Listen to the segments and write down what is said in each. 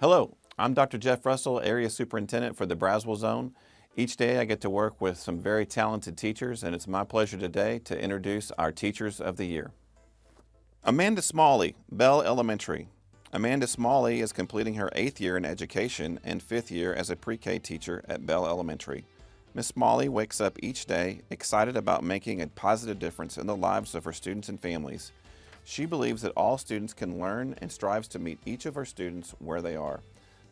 Hello, I'm Dr. Jeff Russell, Area Superintendent for the Braswell Zone. Each day I get to work with some very talented teachers and it's my pleasure today to introduce our Teachers of the Year. Amanda Smalley, Bell Elementary. Amanda Smalley is completing her eighth year in education and fifth year as a pre-K teacher at Bell Elementary. Miss Smalley wakes up each day excited about making a positive difference in the lives of her students and families. She believes that all students can learn and strives to meet each of her students where they are.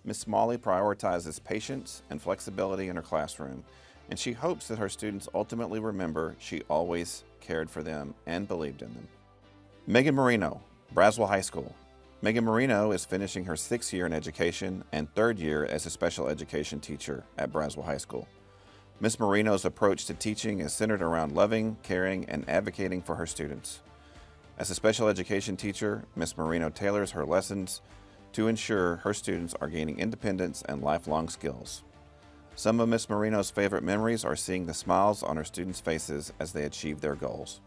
Ms. Smalley prioritizes patience and flexibility in her classroom, and she hopes that her students ultimately remember she always cared for them and believed in them. Megan Marino, Braswell High School. Megan Marino is finishing her sixth year in education and third year as a special education teacher at Braswell High School. Ms. Marino's approach to teaching is centered around loving, caring, and advocating for her students. As a special education teacher, Ms. Marino tailors her lessons to ensure her students are gaining independence and lifelong skills. Some of Ms. Marino's favorite memories are seeing the smiles on her students' faces as they achieve their goals.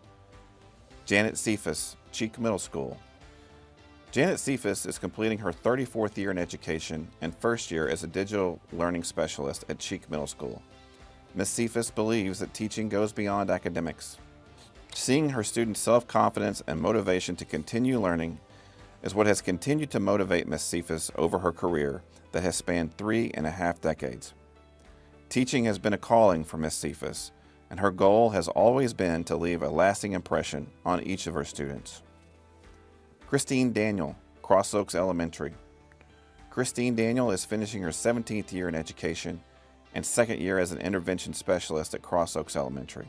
Janet Cephas, Cheek Middle School. Janet Cephas is completing her 34th year in education and first year as a digital learning specialist at Cheek Middle School. Ms. Cephas believes that teaching goes beyond academics. Seeing her students' self-confidence and motivation to continue learning is what has continued to motivate Ms. Cephas over her career that has spanned three and a half decades. Teaching has been a calling for Ms. Cephas, and her goal has always been to leave a lasting impression on each of her students. Christine Daniel, Cross Oaks Elementary. Christine Daniel is finishing her 17th year in education and second year as an intervention specialist at Cross Oaks Elementary.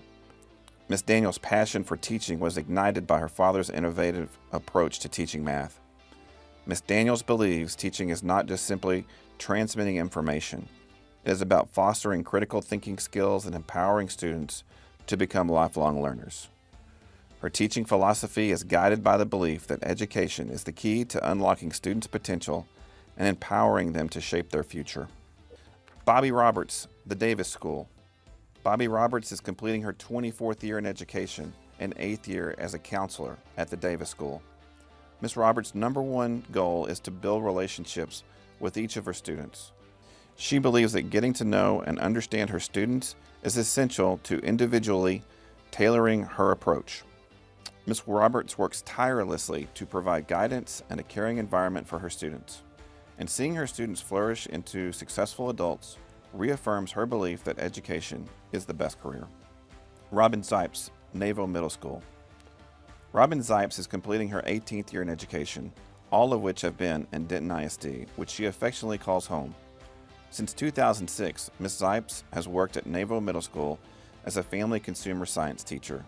Miss Daniels' passion for teaching was ignited by her father's innovative approach to teaching math. Miss Daniels believes teaching is not just simply transmitting information. It is about fostering critical thinking skills and empowering students to become lifelong learners. Her teaching philosophy is guided by the belief that education is the key to unlocking students' potential and empowering them to shape their future. Bobby Roberts, the Davis School, Bobby Roberts is completing her 24th year in education and eighth year as a counselor at the Davis School. Ms. Roberts' number one goal is to build relationships with each of her students. She believes that getting to know and understand her students is essential to individually tailoring her approach. Ms. Roberts works tirelessly to provide guidance and a caring environment for her students. And seeing her students flourish into successful adults reaffirms her belief that education is the best career. Robin Zipes, Navo Middle School. Robin Zipes is completing her 18th year in education, all of which have been in Denton ISD, which she affectionately calls home. Since 2006, Ms. Zipes has worked at Navo Middle School as a family consumer science teacher.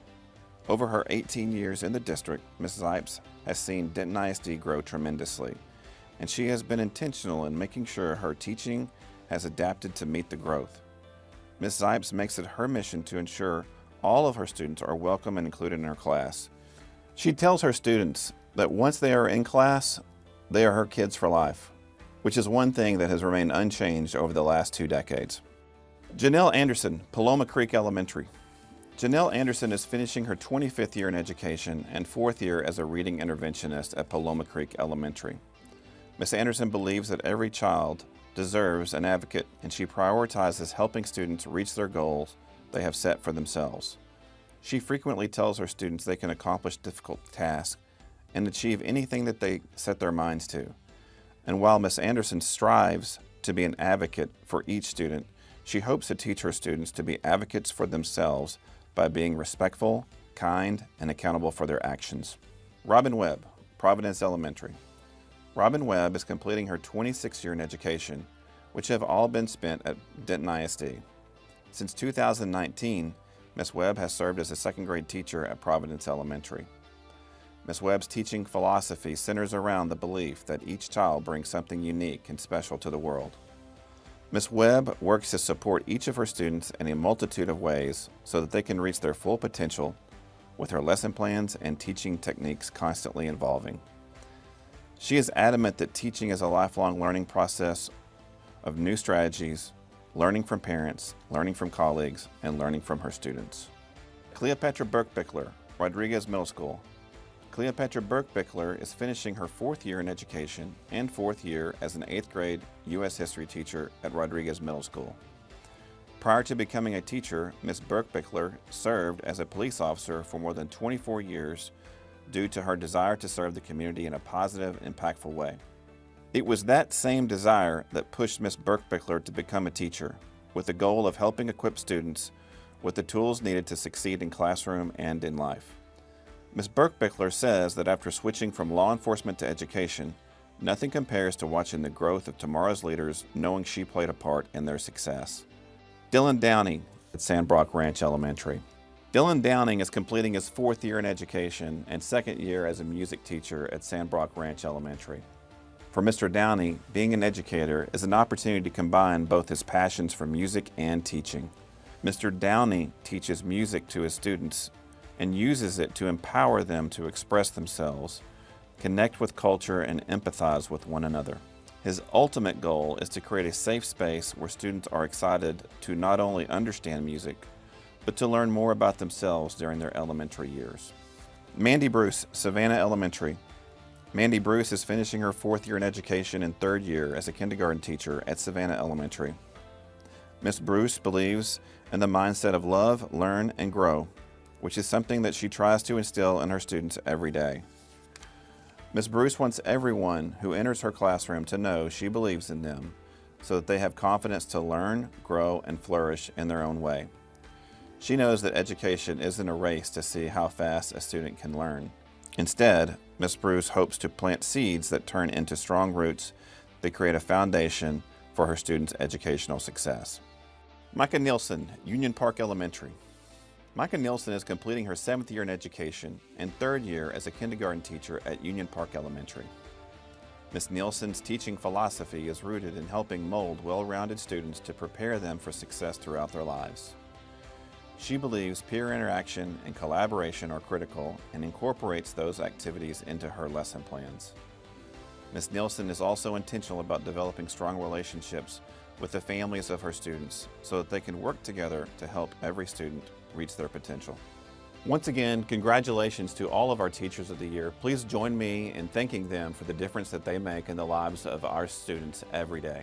Over her 18 years in the district, Ms. Zipes has seen Denton ISD grow tremendously, and she has been intentional in making sure her teaching has adapted to meet the growth. Ms. Zipes makes it her mission to ensure all of her students are welcome and included in her class. She tells her students that once they are in class, they are her kids for life, which is one thing that has remained unchanged over the last two decades. Janelle Anderson, Paloma Creek Elementary. Janelle Anderson is finishing her 25th year in education and fourth year as a reading interventionist at Paloma Creek Elementary. Ms. Anderson believes that every child deserves an advocate, and she prioritizes helping students reach their goals they have set for themselves. She frequently tells her students they can accomplish difficult tasks and achieve anything that they set their minds to. And while Miss Anderson strives to be an advocate for each student, she hopes to teach her students to be advocates for themselves by being respectful, kind, and accountable for their actions. Robin Webb, Providence Elementary. Robin Webb is completing her 26 year in education, which have all been spent at Denton ISD. Since 2019, Ms. Webb has served as a second grade teacher at Providence Elementary. Ms. Webb's teaching philosophy centers around the belief that each child brings something unique and special to the world. Ms. Webb works to support each of her students in a multitude of ways so that they can reach their full potential with her lesson plans and teaching techniques constantly evolving. She is adamant that teaching is a lifelong learning process of new strategies, learning from parents, learning from colleagues, and learning from her students. Cleopatra Burke Bickler, Rodriguez Middle School. Cleopatra Burke-Bickler is finishing her fourth year in education and fourth year as an eighth grade U.S. history teacher at Rodriguez Middle School. Prior to becoming a teacher, Ms. Burke-Bickler served as a police officer for more than 24 years due to her desire to serve the community in a positive, impactful way. It was that same desire that pushed Ms. Burke-Bickler to become a teacher, with the goal of helping equip students with the tools needed to succeed in classroom and in life. Ms. Burke-Bickler says that after switching from law enforcement to education, nothing compares to watching the growth of tomorrow's leaders knowing she played a part in their success. Dylan Downey at Sandbrock Ranch Elementary. Dylan Downey is completing his fourth year in education and second year as a music teacher at Sandbrock Ranch Elementary. For Mr. Downey, being an educator is an opportunity to combine both his passions for music and teaching. Mr. Downey teaches music to his students and uses it to empower them to express themselves, connect with culture, and empathize with one another. His ultimate goal is to create a safe space where students are excited to not only understand music, but to learn more about themselves during their elementary years. Mandy Bruce, Savannah Elementary. Mandy Bruce is finishing her fourth year in education and third year as a kindergarten teacher at Savannah Elementary. Miss Bruce believes in the mindset of love, learn, and grow which is something that she tries to instill in her students every day. Ms. Bruce wants everyone who enters her classroom to know she believes in them so that they have confidence to learn, grow, and flourish in their own way. She knows that education isn't a race to see how fast a student can learn. Instead, Ms. Bruce hopes to plant seeds that turn into strong roots that create a foundation for her students' educational success. Micah Nielsen, Union Park Elementary. Micah Nielsen is completing her seventh year in education and third year as a kindergarten teacher at Union Park Elementary. Ms. Nielsen's teaching philosophy is rooted in helping mold well-rounded students to prepare them for success throughout their lives. She believes peer interaction and collaboration are critical and incorporates those activities into her lesson plans. Ms. Nielsen is also intentional about developing strong relationships with the families of her students so that they can work together to help every student reach their potential. Once again, congratulations to all of our Teachers of the Year. Please join me in thanking them for the difference that they make in the lives of our students every day.